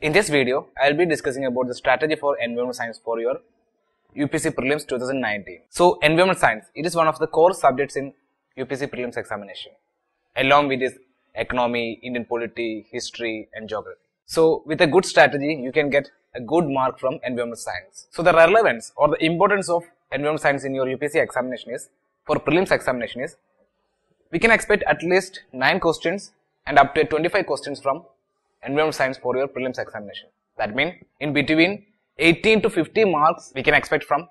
In this video, I will be discussing about the strategy for environmental science for your UPSC Prelims 2019. So, environmental science, it is one of the core subjects in UPSC Prelims examination, along with its economy, Indian polity, history, and geography. So, with a good strategy, you can get a good mark from environmental science. So, the relevance or the importance of environmental science in your UPSC examination is, for prelims examination is, we can expect at least 9 questions and up to 25 questions from environmental science for your prelims examination. That means in between 18 to 50 marks we can expect from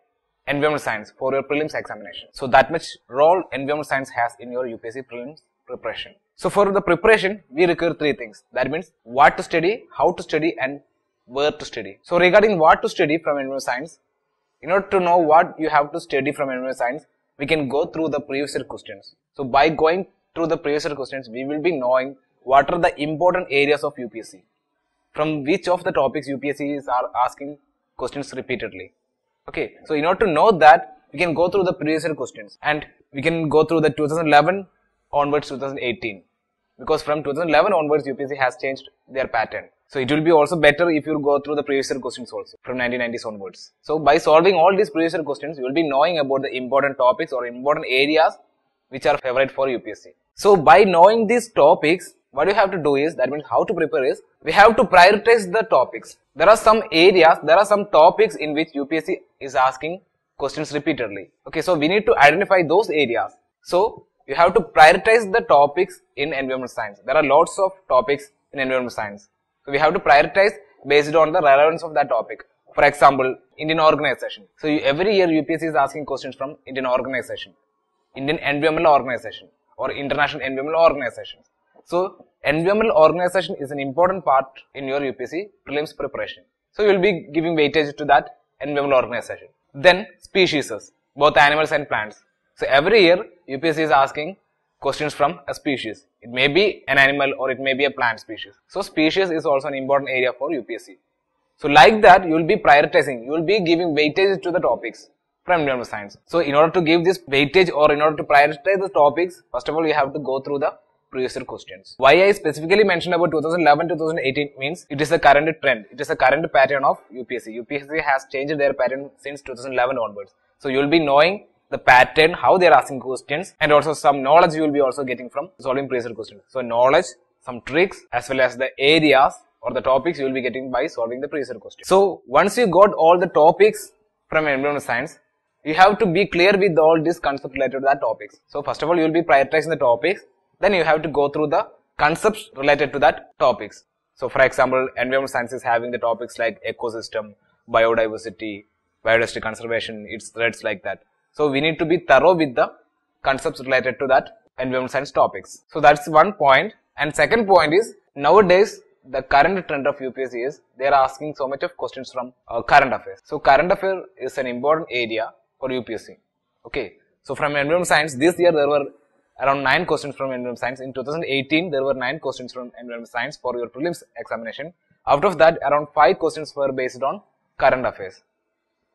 environmental science for your prelims examination. So that much role environmental science has in your UPSC prelims preparation. So for the preparation we require three things. That means what to study, how to study and where to study. So regarding what to study from environmental science, in order to know what you have to study from environmental science, we can go through the previous questions. So by going through the previous questions, we will be knowing what are the important areas of UPSC. From which of the topics UPSC is are asking questions repeatedly. Okay, so in order to know that, we can go through the previous year questions and we can go through the 2011 onwards 2018 because from 2011 onwards UPSC has changed their pattern. So it will be also better if you go through the previous year questions also from 1990s onwards. So by solving all these previous year questions, you will be knowing about the important topics or important areas which are favorite for UPSC. So by knowing these topics, what you have to do is, that means how to prepare is, we have to prioritize the topics. There are some areas, there are some topics in which UPSC is asking questions repeatedly. Okay, so we need to identify those areas. So you have to prioritize the topics in environmental science. There are lots of topics in environmental science. So we have to prioritize based on the relevance of that topic. For example, Indian organization. So you, every year UPSC is asking questions from Indian organization, Indian environmental organization or international environmental organizations. So environmental organization is an important part in your UPSC prelims preparation. So you will be giving weightage to that environmental organization. Then species, both animals and plants. So every year UPSC is asking questions from a species. It may be an animal or it may be a plant species. So species is also an important area for UPSC. So like that you will be prioritizing, you will be giving weightage to the topics from environmental science. So in order to give this weightage or in order to prioritize the topics, first of all you have to go through the previous questions. Why I specifically mentioned about 2011-2018 means it is a current trend. It is a current pattern of UPSC. UPSC has changed their pattern since 2011 onwards. So you will be knowing the pattern, how they are asking questions and also some knowledge you will be also getting from solving previous questions. So knowledge, some tricks as well as the areas or the topics you will be getting by solving the previous question. So once you got all the topics from environmental science, you have to be clear with all these concepts related to that topics. So first of all, you will be prioritizing the topics. Then you have to go through the concepts related to that topics. So for example, environmental science is having the topics like ecosystem, biodiversity, biodiversity conservation, its threats like that. So we need to be thorough with the concepts related to that environmental science topics. So that's one point. And second point is nowadays the current trend of UPSC is they are asking so much of questions from uh, current affairs. So current affair is an important area for UPSC. Okay. So from environmental science this year there were around 9 questions from environmental science. In 2018 there were 9 questions from environmental science for your prelims examination. Out of that around 5 questions were based on current affairs.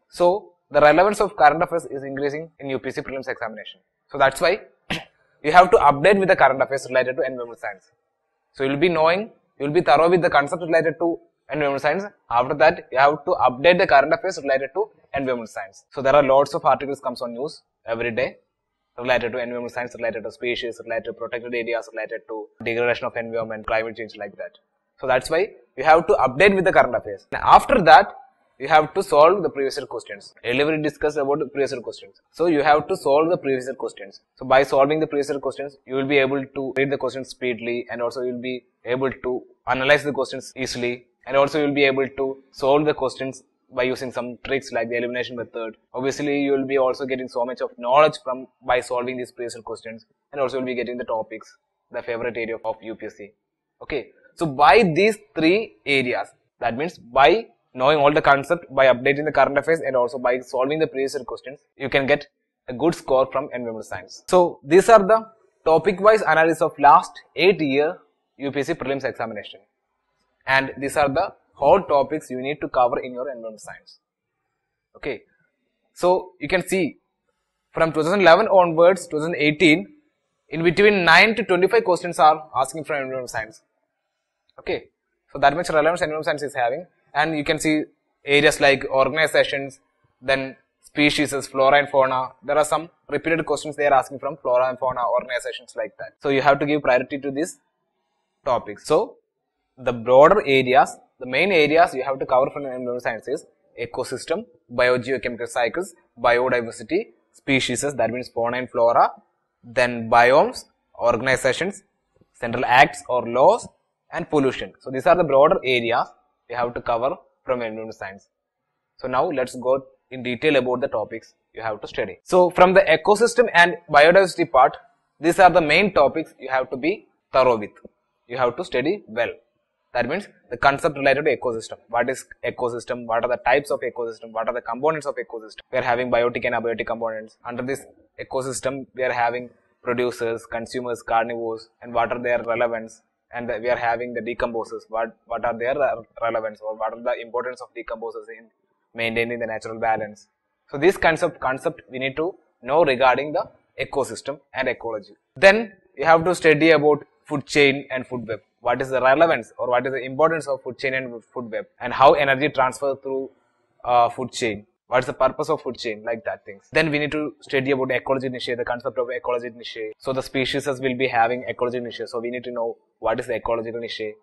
So the relevance of current affairs is increasing in UPSC prelims examination. So that's why you have to update with the current affairs related to environmental science. So you will be knowing, you will be thorough with the concepts related to environmental science. After that, you have to update the current affairs related to environmental science. So there are lots of articles comes on news every day related to environmental science, related to species, related to protected areas, related to degradation of environment, climate change like that. So that's why you have to update with the current affairs. Now after that, you have to solve the previous questions. Earlier we discussed about the previous questions. So you have to solve the previous questions. So by solving the previous questions, you will be able to read the questions speedily and also you will be able to analyze the questions easily and also you will be able to solve the questions by using some tricks like the elimination method. Obviously, you will be also getting so much of knowledge from by solving these previous questions and also you'll be getting the topics, the favorite area of UPSC. Okay. So by these three areas, that means by knowing all the concept by updating the current affairs and also by solving the previous questions, you can get a good score from environmental science. So these are the topic wise analysis of last 8 year UPSC prelims examination. And these are the whole topics you need to cover in your environmental science. Okay. So you can see from 2011 onwards 2018 in between 9 to 25 questions are asking from environmental science. Okay. So that much relevance environmental science is having, and you can see areas like organizations, then species, flora and fauna. There are some repeated questions they are asking from flora and fauna organizations like that. So you have to give priority to these topics. So the broader areas, the main areas you have to cover from environmental science is ecosystem, biogeochemical cycles, biodiversity, species, that means fauna and flora, then biomes, organizations, central acts or laws, and pollution. So these are the broader areas you have to cover from environmental science. So now let's go in detail about the topics you have to study. So from the ecosystem and biodiversity part, these are the main topics you have to be thorough with. You have to study well. That means the concept related to ecosystem. What is ecosystem? What are the types of ecosystem? What are the components of ecosystem? We are having biotic and abiotic components. Under this ecosystem, we are having producers, consumers, carnivores, and what are their relevance? And we are having the decomposers. What what are their relevance or what are the importance of decomposers in maintaining the natural balance? So this of concept we need to know regarding the ecosystem and ecology. Then you have to study about food chain and food web what is the relevance or what is the importance of food chain and food web and how energy transfer through uh, food chain? What's the purpose of food chain? Like that things. Then we need to study about ecology niche the concept of ecology niche so the species will be having ecology niche so we need to know what is the ecological niche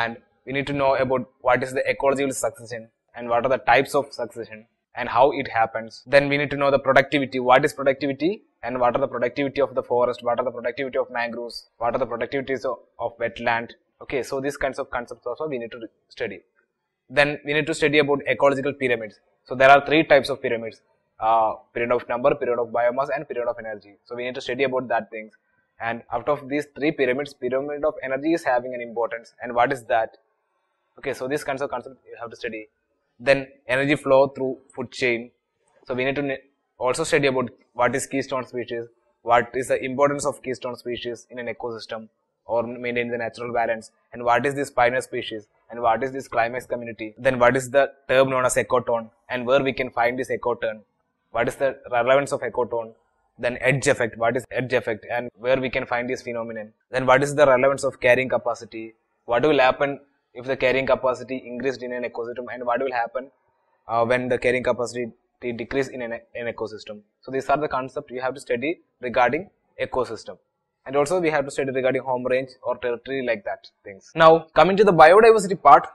and we need to know about what is the ecological succession and what are the types of succession and how it happens. Then we need to know the productivity. What is productivity and what are the productivity of the forest? What are the productivity of mangroves? What are the productivities of, of wetland? Okay, so these kinds of concepts also we need to study. Then we need to study about ecological pyramids. So there are three types of pyramids. Uh, pyramid of number, pyramid of biomass and pyramid of energy. So we need to study about that things. And out of these three pyramids, pyramid of energy is having an importance. And what is that? Okay, so these kinds of concepts you have to study then energy flow through food chain. So we need to also study about what is keystone species, what is the importance of keystone species in an ecosystem or maintain the natural balance and what is this pioneer species and what is this climax community. Then what is the term known as ecotone and where we can find this ecotone. What is the relevance of ecotone then edge effect what is edge effect and where we can find this phenomenon then what is the relevance of carrying capacity what will happen if the carrying capacity increased in an ecosystem and what will happen uh, when the carrying capacity decrease in an, an, ecosystem. So these are the concepts you have to study regarding ecosystem. And also we have to study regarding home range or territory like that things. Now coming to the biodiversity part,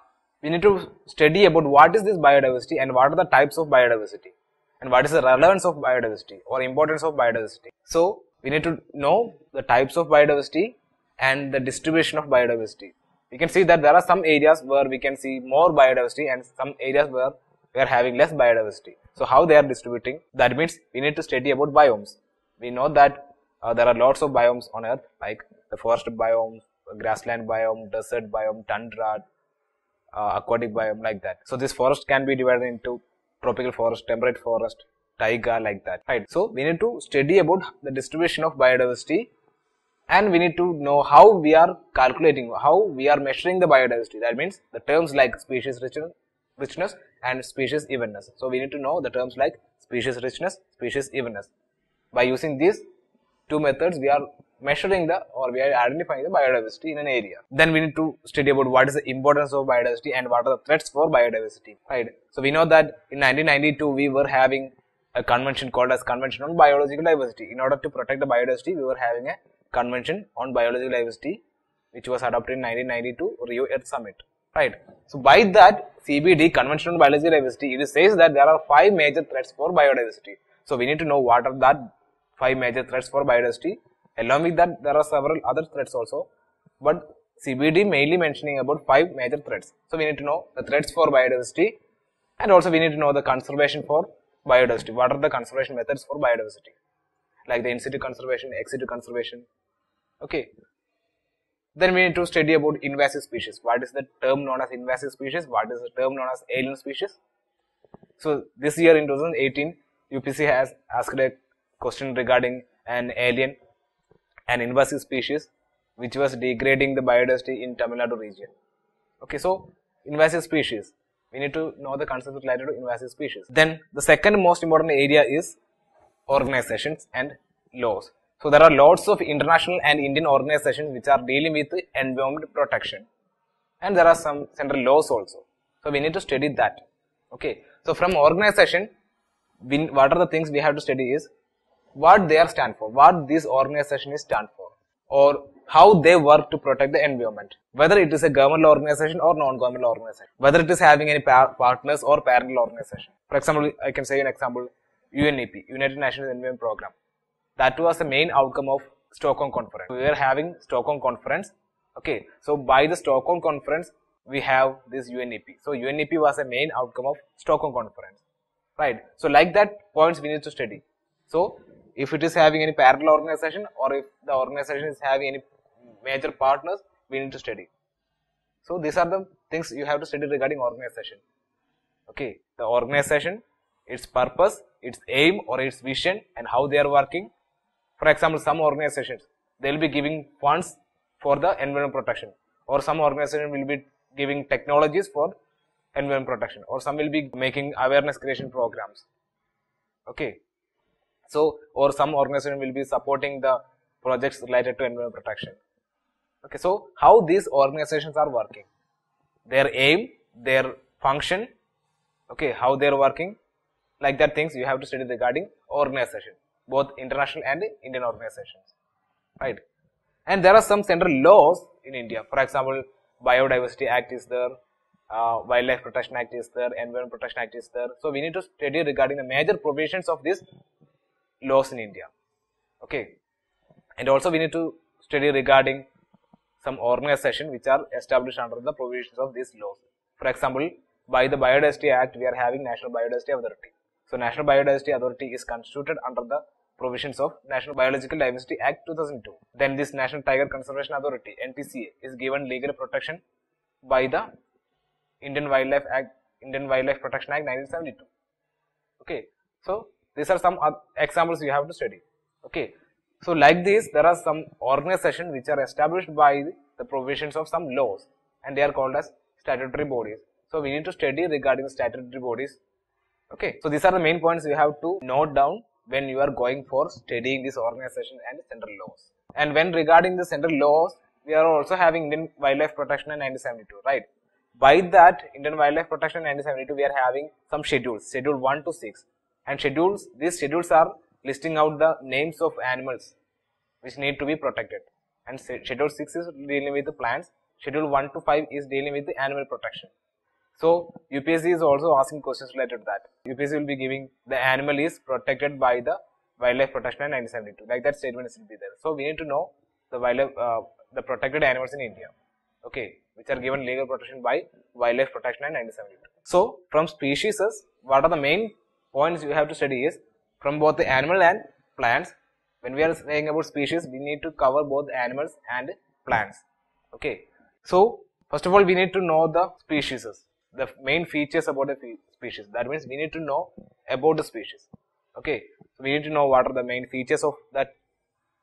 we need to study about what is this biodiversity and what are the types of biodiversity and what is the relevance of biodiversity or importance of biodiversity. So we need to know the types of biodiversity and the distribution of biodiversity we can see that there are some areas where we can see more biodiversity and some areas where we are having less biodiversity. So how they are distributing? That means we need to study about biomes. We know that uh, there are lots of biomes on earth like the forest biome, grassland biome, desert biome, tundra, uh, aquatic biome like that. So this forest can be divided into tropical forest, temperate forest, taiga like that, right? So we need to study about the distribution of biodiversity and we need to know how we are calculating, how we are measuring the biodiversity. That means the terms like species richness and species evenness. So we need to know the terms like species richness, species evenness. By using these two methods, we are measuring the or we are identifying the biodiversity in an area. Then we need to study about what is the importance of biodiversity and what are the threats for biodiversity. Right. So we know that in 1992 we were having a convention called as Convention on Biological Diversity. In order to protect the biodiversity, we were having a Convention on Biological Diversity, which was adopted in 1992 Rio Earth Summit. Right. So by that CBD Convention on Biological Diversity, it says that there are five major threats for biodiversity. So we need to know what are that five major threats for biodiversity. Along with that, there are several other threats also, but CBD mainly mentioning about five major threats. So we need to know the threats for biodiversity, and also we need to know the conservation for biodiversity. What are the conservation methods for biodiversity? Like the in situ conservation, ex situ conservation, Okay. Then we need to study about invasive species. What is the term known as invasive species? What is the term known as alien species? So this year in 2018, UPSC has asked a question regarding an alien, an invasive species, which was degrading the biodiversity in Tamil Nadu region. Okay, so invasive species. We need to know the concept related to invasive species. Then the second most important area is organizations and laws. So there are lots of international and Indian organizations which are dealing with environment protection. and there are some central laws also. So we need to study that. Okay. So from organization, we, what are the things we have to study is what they are stand for, what this organization is stand for, or how they work to protect the environment, whether it is a governmental organization or non-governmental organization, whether it is having any par- partners or parallel organization. For example, I can say an example, UNEP, United Nations Environment Program. That was the main outcome of Stockholm Conference. We are having Stockholm Conference. Okay, so by the Stockholm Conference, we have this UNEP. So UNEP was a main outcome of Stockholm Conference, right? So like that points we need to study. So if it is having any parallel organization or if the organization is having any major partners, we need to study. So these are the things you have to study regarding organization. Okay, the organization, its purpose, its aim or its vision and how they are working. For example, some organizations, they will be giving funds for the environment protection or some organization will be giving technologies for environment protection or some will be making awareness creation programs. Okay. So, or some organization will be supporting the projects related to environment protection. Okay, so how these organizations are working, their aim, their function, okay, how they are working, like that things you have to study regarding organization, both international and Indian organizations, right? And there are some central laws in India. For example, Biodiversity Act is there, uh, Wildlife Protection Act is there, Environment Protection Act is there. So we need to study regarding the major provisions of these laws in India. Okay, and also we need to study regarding some organization which are established under the provisions of these laws. For example, by the Biodiversity Act, we are having National Biodiversity Authority. So, National Biodiversity Authority is constituted under the provisions of National Biological Diversity Act 2002. Then this National Tiger Conservation Authority (NTCA) is given legal protection by the Indian Wildlife Act, Indian Wildlife Protection Act 1972. Okay, so these are some examples you have to study. Okay, so like this, there are some organizations which are established by the provisions of some laws and they are called as statutory bodies. So we need to study regarding statutory bodies. Okay, so these are the main points you have to note down when you are going for studying this organization and central laws. And when regarding the central laws, we are also having Indian Wildlife Protection in 1972, right? By that, Indian Wildlife Protection in 1972, we are having some schedules, schedule 1 to 6. And schedules, these schedules are listing out the names of animals which need to be protected. And schedule 6 is dealing with the plants, schedule 1 to 5 is dealing with the animal protection. So, UPSC is also asking questions related to that. UPSC will be giving the animal is protected by the Wildlife Protection Act 1972. Like that statement will be there. So, we need to know the wildlife, uh, the protected animals in India. Okay, which are given legal protection by Wildlife Protection Act 1972. So, from species, what are the main points you have to study is from both the animal and plants. When we are saying about species, we need to cover both animals and plants. Okay. So, first of all, we need to know the species, the main features about the species. That means we need to know about the species. Okay. So, we need to know what are the main features of that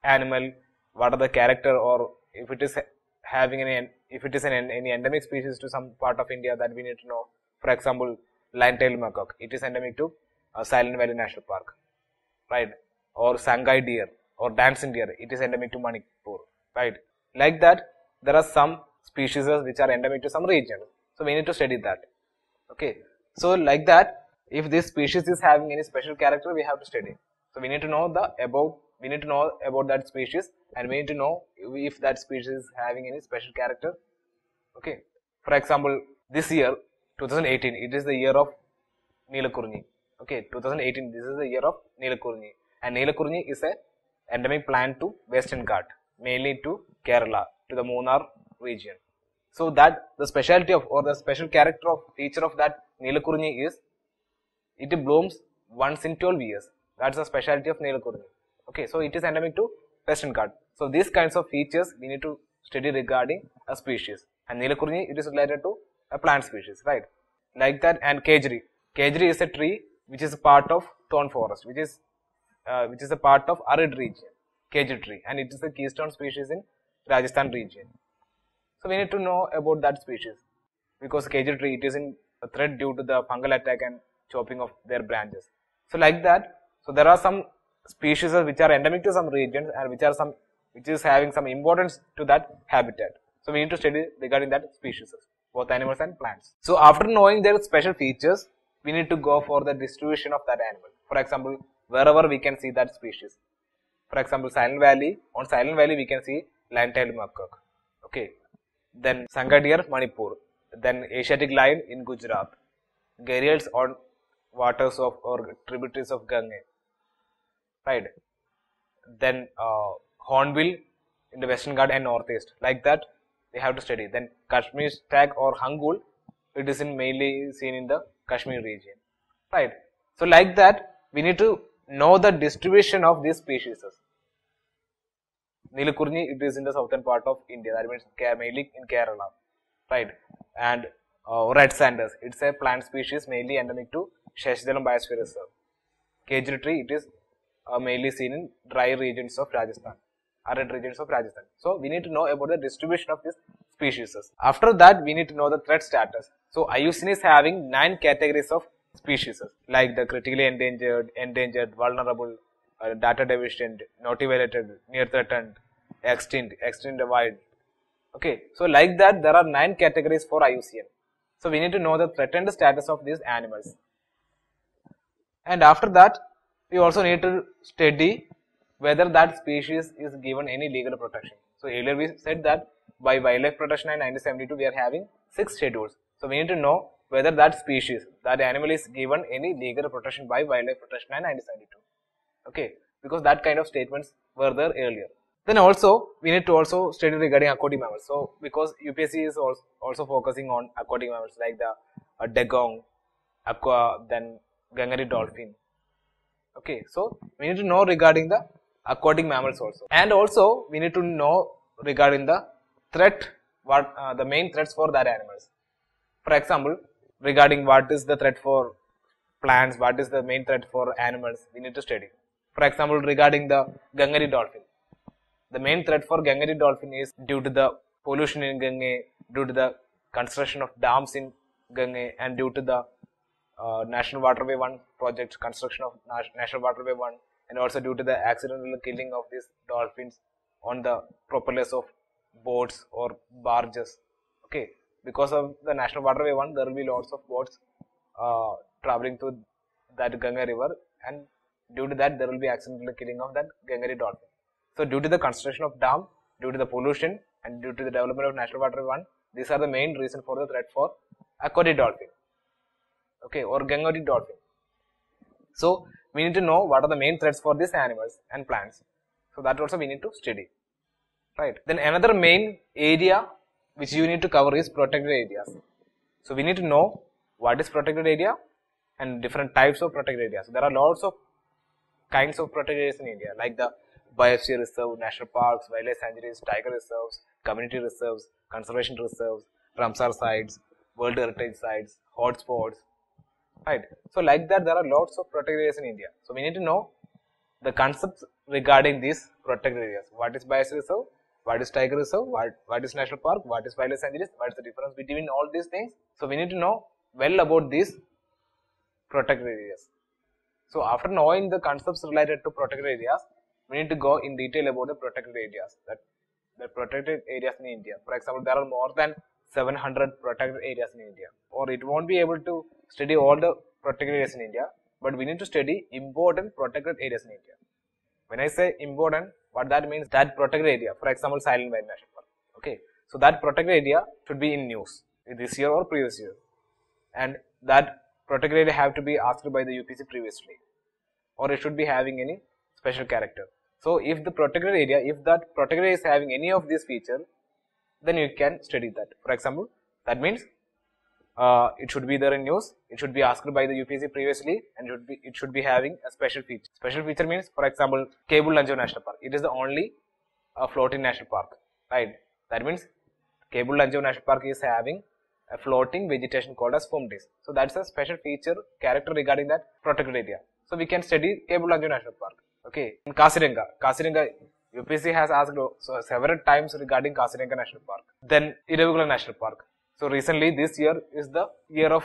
animal, what are the character or if it is having any, if it is an, any endemic species to some part of India that we need to know. For example, lion-tailed macaque, it is endemic to uh, Silent Valley National Park right? Or Sangai deer or dancing deer, it is endemic to Manipur, right? Like that, there are some species which are endemic to some region. So we need to study that. Okay. So like that, if this species is having any special character, we have to study. So we need to know the about we need to know about that species and we need to know if that species is having any special character. Okay. For example, this year 2018, it is the year of Neelakurni. Okay, 2018, this is the year of Neelakurni. And Neelakurni is a endemic plant to Western Ghat, mainly to Kerala, to the Munnar region. So that the specialty of or the special character of feature of that Neelakurni is it blooms once in 12 years. That's the specialty of Neelakurni. Okay, so it is endemic to Western Ghat. So these kinds of features we need to study regarding a species. And Neelakurni it is related to a plant species, right? Like that and Khejri. Khejri is a tree which is a part of thorn forest, which is uh, which is a part of arid region, Khejri tree, and it is a keystone species in Rajasthan region. So we need to know about that species because Khejri tree it is in a threat due to the fungal attack and chopping of their branches. So like that, so there are some species which are endemic to some regions and which are some which is having some importance to that habitat. So we need to study regarding that species. both animals and plants. So after knowing their special features, we need to go for the distribution of that animal. For example, wherever we can see that species. For example, Silent Valley, on Silent Valley we can see lion-tailed macaque. Okay. Then Sangai deer, Manipur. Then Asiatic lion in Gujarat. Gharials on waters of or tributaries of Gange. Right. Then uh, Hornbill in the Western Ghat and Northeast. Like that, we have to study. Then Kashmir stag or Hangul, it is in mainly seen in the Kashmir region. Right. So like that, we need to know the distribution of these species. Nilakurni, it is in the southern part of India. That means mainly in Kerala. Right. And uh, red sanders, it's a plant species mainly endemic to Sheshachalam Biosphere Reserve. Khejri tree, it is uh, mainly seen in dry regions of Rajasthan, arid regions of Rajasthan. So we need to know about the distribution of these species. After that, we need to know the threat status. So IUCN is having nine categories of species like the critically endangered, endangered, vulnerable, uh, data deficient, not evaluated, near threatened, extinct, extinct wild. Okay, so like that, there are nine categories for IUCN. So we need to know the threatened status of these animals. And after that, we also need to study whether that species is given any legal protection. So earlier we said that by Wildlife Protection Act 1972 we are having six schedules. So we need to know whether that species, that animal is given any legal protection by Wildlife Protection Act 1972. Okay, because that kind of statements were there earlier. Then also we need to also study regarding aquatic mammals. So because UPSC is also, focusing on aquatic mammals like the uh, aqua, then Gangari dolphin. Okay, so we need to know regarding the aquatic mammals also, and also we need to know regarding the threat, what uh, the main threats for that animals. For example, regarding what is the threat for plants, what is the main threat for animals, we need to study. For example, regarding the Gangari dolphin, the main threat for Gangari dolphin is due to the pollution in Gange, due to the construction of dams in Gange, and due to the uh, National Waterway 1 project, construction of National Waterway 1, and also due to the accidental killing of these dolphins on the propellers of boats or barges. Okay, because of the National Waterway 1, there will be lots of boats uh, traveling through that Ganga river, and due to that, there will be accidental killing of that Gangari dolphin. So, due to the construction of dam, due to the pollution, and due to the development of National Water 1, these are the main reason for the threat for aquatic dolphin okay, or Gangari dolphin. So, we need to know what are the main threats for these animals and plants. So, that also we need to study, right. Then another main area which you need to cover is protected areas. So, we need to know what is protected area and different types of protected areas. So, there are lots of kinds of protected areas in India like the biosphere reserve, national parks, wildlife sanctuaries, tiger reserves, community reserves, conservation reserves, Ramsar sites, World Heritage sites, hotspots, right? So like that there are lots of protected areas in india. So we need to know the concepts regarding these protected areas what is biosphere reserve? What is tiger reserve? What, what is national park? What is wildlife sanctuaries? What is the difference between all these things? So we need to know well about these protected areas so after knowing the concepts related to protected areas we need to go in detail about the protected areas. That the protected areas in india. For example there are more than 700 protected areas in india. Or it won't be able to study all the protected areas in India, but we need to study important protected areas in India. When I say important, what that means that protected area, for example, Silent Valley National Park. Okay, so that protected area should be in news this year or previous year, and that area have to be asked by the UPSC previously, or it should be having any special character. So, if the protected area, if that area is having any of these features, then you can study that. For example, that means uh, it should be there in news. It should be asked by the UPSC previously, and it should be it should be having a special feature. Special feature means, for example, Keibul Lamjao National Park. It is the only uh, floating national park, right? That means Keibul Lamjao National Park is having a floating vegetation called as phumdis. So that's a special feature character regarding that protected area. So we can study Keibul National Park. Okay, in Kaziranga, Kaziranga UPSC has asked so several times regarding Kaziranga National Park. Then Eravikulam National Park. So recently this year is the year of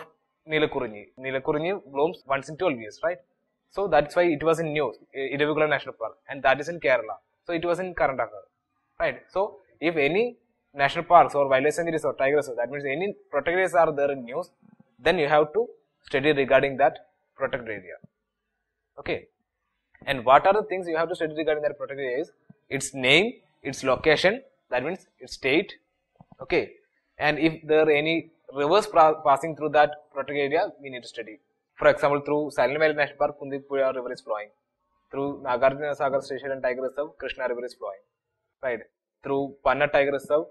Nilakurinji. Nilakurinji blooms once in 12 years, right? So that's why it was in news, Eravikulam National Park and that is in Kerala. So it was in affair, right? So if any national parks or wildlife sanctuaries or tiger reserves, that means any protected areas are there in news, then you have to study regarding that protected area. Okay. And what are the things you have to study regarding that protected area is its name, its location, that means its state, okay. And if there are any rivers passing through that protected area, we need to study. For example, through Silent Valley National Park, Kunthipuzha River is flowing. Through Nagarjuna Sagar Station and Tiger Reserve, Krishna River is flowing. Right. Through Panna Tiger Reserve,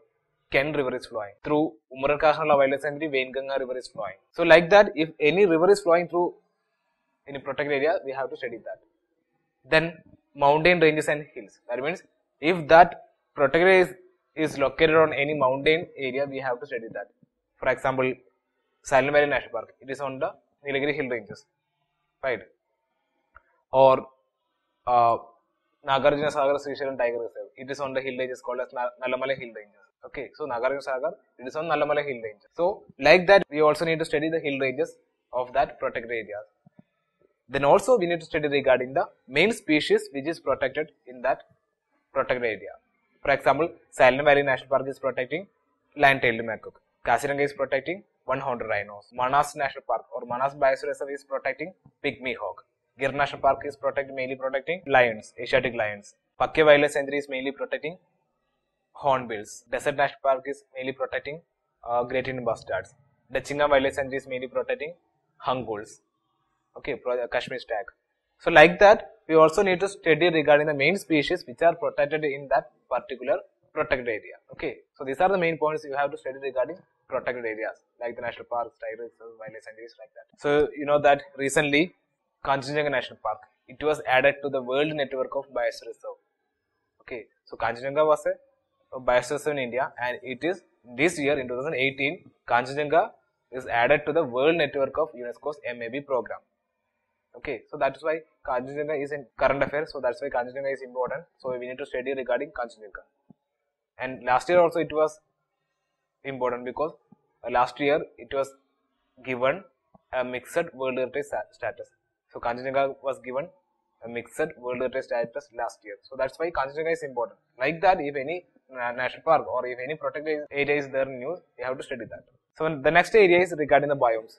Ken River is flowing. Through Umaran Kashanala Wildlife Sanctuary, Vainganga River is flowing. So, like that, if any river is flowing through any protected area, we have to study that. Then, mountain ranges and hills. That means, if that protected area is, is located on any mountain area, we have to study that. For example, Silent Valley National Park, it is on the Nilagiri hill ranges, right? Or uh, Nagarjuna Sagar Srisailam Tiger Reserve, it is on the hill ranges called as Nallamala hill ranges. Okay, so Nagarjuna Sagar, it is on Nallamala hill ranges. So, like that, we also need to study the hill ranges of that protected areas. Then also we need to study regarding the main species which is protected in that protected area. For example, Silent Valley National Park is protecting lion-tailed macaque. Kaziranga is protecting one-horned rhinos. Manas National Park or Manas Biosphere Reserve is protecting pygmy hawk. Gir National Park is protecting mainly protecting lions, Asiatic lions. Pakke Wildlife Sanctuary is mainly protecting hornbills. Desert National Park is mainly protecting uh, great Indian bustards. Dachingam Wildlife Sanctuary is mainly protecting Hanguls. Okay, Kashmir stag. So like that, we also need to study regarding the main species which are protected in that particular protected area. Okay, so these are the main points you have to study regarding protected areas like the national parks, tigers, wildlife sanctuaries like that. So you know that recently Kanchenjunga National Park it was added to the World Network of Biosphere Reserve. Okay, so Kanchenjunga was a, a in India and it is this year in 2018 Kanchenjunga is added to the World Network of UNESCO's MAB program. Okay, so that is why Kanchenjunga is in current affairs. So that's why Kanchenjunga is important. So we need to study regarding Kanchenjunga. And last year also it was important because uh, last year it was given a mixed World Heritage status. So Kanchenjunga was given a mixed World Heritage status last year. So that's why Kanchenjunga is important. Like that, if any national park or if any protected area is there in news, you have to study that. So the next area is regarding the biomes.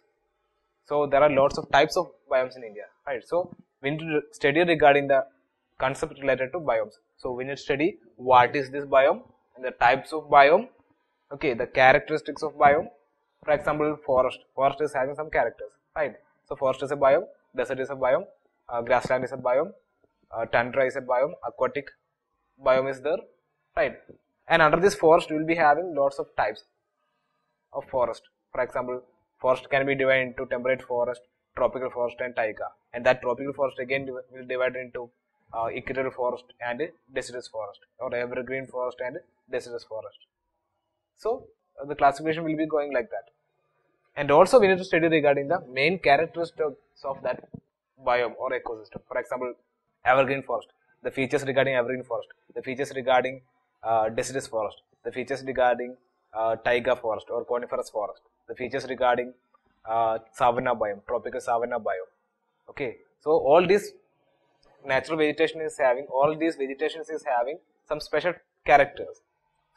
So there are lots of types of biomes in India, right? So we need to study regarding the concept related to biomes. So we need to study what is this biome and the types of biome, okay, the characteristics of biome. For example, forest. Forest is having some characters, right? So forest is a biome, desert is a biome, uh, grassland is a biome, uh, tundra is a biome, aquatic biome is there, right? And under this forest, we will be having lots of types of forest. For example, forest can be divided into temperate forest, tropical forest and taiga. And that tropical forest again will divide into uh, equatorial forest and deciduous forest or evergreen forest and deciduous forest. So, uh, the classification will be going like that. And also we need to study regarding the main characteristics of that biome or ecosystem. For example, evergreen forest, the features regarding evergreen forest, the features regarding uh, deciduous forest, the features regarding uh, taiga forest or coniferous forest, the features regarding uh, savanna biome, tropical savanna biome. Okay, so all these natural vegetation is having, all these vegetations is having some special characters.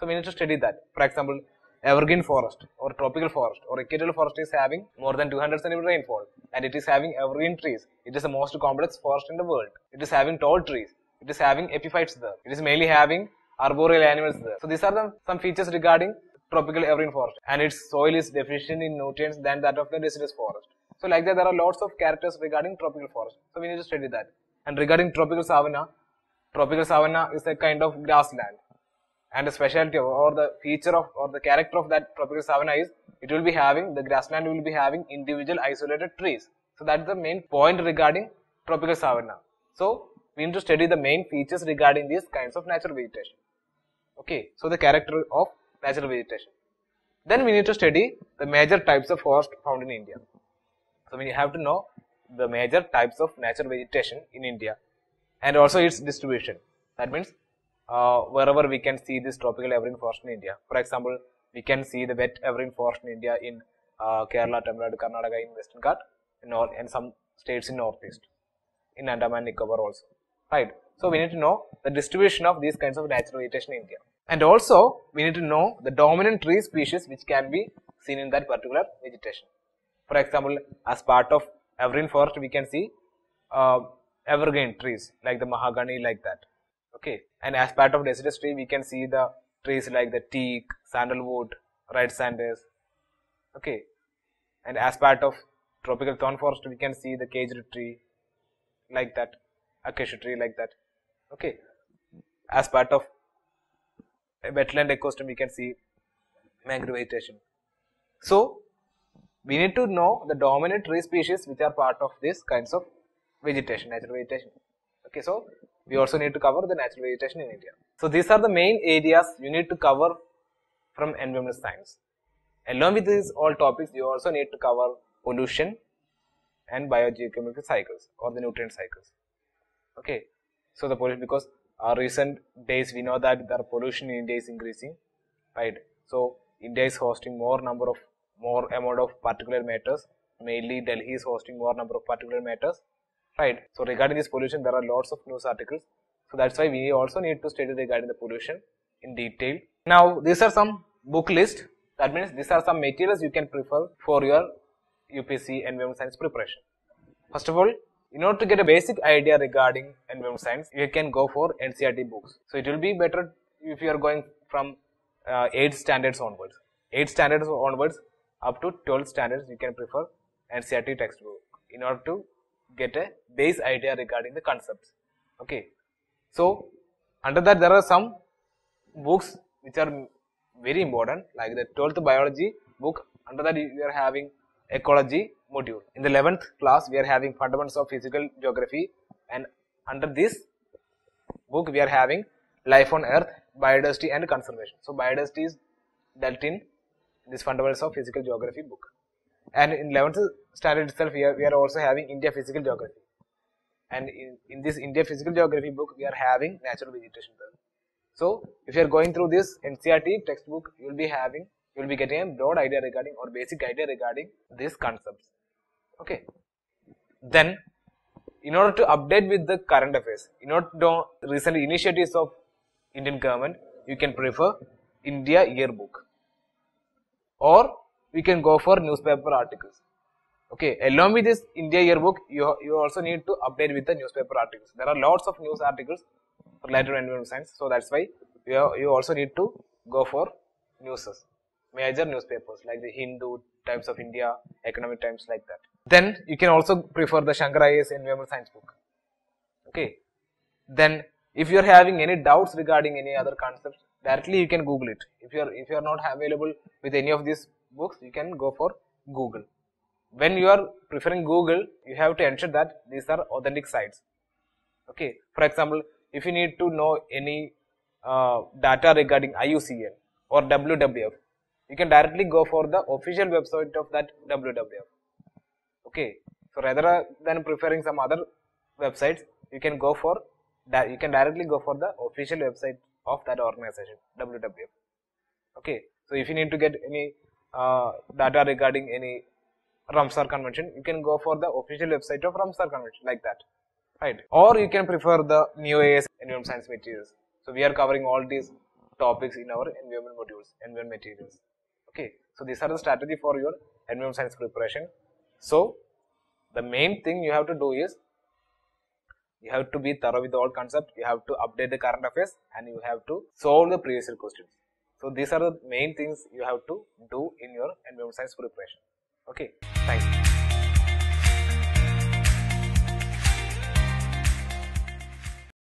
So we need to study that. For example, evergreen forest or tropical forest or equatorial forest is having more than 200 centimeter rainfall and it is having evergreen trees. It is the most complex forest in the world. It is having tall trees. It is having epiphytes there. It is mainly having arboreal animals there. So these are the some features regarding tropical evergreen forest and its soil is deficient in nutrients than that of the deciduous forest. So like that there are lots of characters regarding tropical forest. So we need to study that. And regarding tropical savanna, tropical savanna is a kind of grassland and the specialty or the feature of or the character of that tropical savanna is it will be having the grassland will be having individual isolated trees. So that's the main point regarding tropical savanna. So we need to study the main features regarding these kinds of natural vegetation. Okay, so the character of natural vegetation. Then we need to study the major types of forest found in India. So we have to know the major types of natural vegetation in India and also its distribution. That means uh, wherever we can see this tropical evergreen forest in India. For example, we can see the wet evergreen forest in India in uh, Kerala, Tamil Nadu, Karnataka in Western Ghat in all, and some states in Northeast, in Andaman Nicobar also. Right. So we need to know the distribution of these kinds of natural vegetation in India. And also, we need to know the dominant tree species which can be seen in that particular vegetation. For example, as part of evergreen forest, we can see uh, evergreen trees like the mahogany, like that. Okay, and as part of deciduous tree, we can see the trees like the teak, sandalwood, red sanders. Okay, and as part of tropical thorn forest, we can see the Khejri tree, like that, acacia tree, like that. Okay, as part of a wetland ecosystem, we can see mangrove vegetation. So, we need to know the dominant tree species which are part of these kinds of vegetation, natural vegetation. Okay, so we also need to cover the natural vegetation in India. So, these are the main areas you need to cover from environmental science. Along with these all topics, you also need to cover pollution and biogeochemical cycles or the nutrient cycles. Okay, so the pollution because our recent days we know that the pollution in India is increasing, right? So India is hosting more number of more amount of particulate matters. Mainly Delhi is hosting more number of particulate matters, right? So regarding this pollution, there are lots of news articles. So that's why we also need to study regarding the pollution in detail. Now these are some book list. That means these are some materials you can prefer for your UPSC environmental science preparation. First of all, in order to get a basic idea regarding environmental science, you can go for NCERT books. So it will be better if you are going from uh, 8 standards onwards. 8 standards onwards up to 12 standards, you can prefer NCERT textbook in order to get a base idea regarding the concepts. Okay. So under that there are some books which are very important like the 12th biology book under that you are having ecology module. In the 11th class we are having fundamentals of physical geography and under this book we are having life on earth biodiversity and conservation. So biodiversity is dealt in this fundamentals of physical geography book. And in 11th standard itself we are, we are also having india physical geography. And in, in this india physical geography book we are having natural vegetation. So, if you are going through this NCERT textbook, you will be having, you will be getting a broad idea regarding or basic idea regarding these concepts. Okay. Then, in order to update with the current affairs, in order to recent initiatives of Indian government, you can prefer India yearbook or we can go for newspaper articles. Okay, along with this India yearbook, you, you also need to update with the newspaper articles. There are lots of news articles related to environmental science. So that's why you, have, you also need to go for newses, major newspapers like the Hindu, Times of India, Economic Times like that. Then you can also prefer the Shankar IAS environmental science book. Okay. Then if you are having any doubts regarding any other concepts, directly you can Google it. If you are if you are not available with any of these books, you can go for Google. When you are preferring Google, you have to ensure that these are authentic sites. Okay. For example, if you need to know any uh, data regarding IUCN or WWF, you can directly go for the official website of that WWF. Okay, so rather than preferring some other websites, you can go for that. You can directly go for the official website of that organization WWF. Okay, so if you need to get any uh, data regarding any Ramsar convention, you can go for the official website of Ramsar convention like that. Right. Or you can prefer the neo IAS environment science materials. So we are covering all these topics in our environment modules environment materials. Okay. So these are the strategy for your environment science preparation so the main thing you have to do is you have to be thorough with all concepts you have to update the current affairs and you have to solve the previous questions. So these are the main things you have to do in your environment science preparation. Okay? Thanks